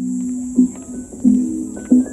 Oh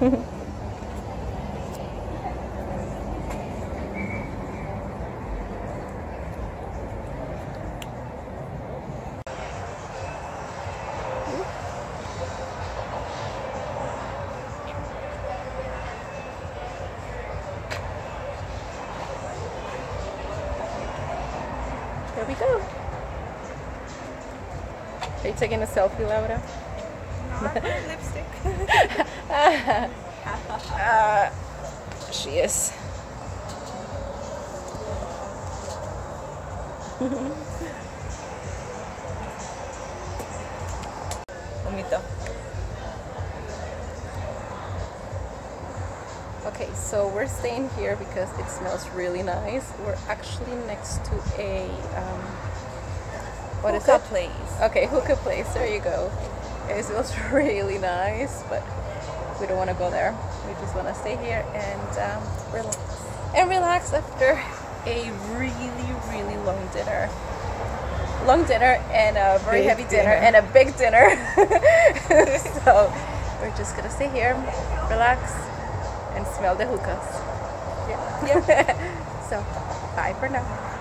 There we go. Are you taking a selfie, Laura? No, I put lipstick. Uh, she is. Vomito. Okay, so we're staying here because it smells really nice. We're actually next to a um, what is Hookah it? place. Okay, hookah place. There you go. It smells really nice, but we don't want to go there. We just want to stay here and um, relax. And relax after a really, really long dinner. Long dinner and a very Big heavy dinner, dinner. and a big dinner. so we're just gonna stay here, relax, and smell the hookahs. Yeah. so bye for now.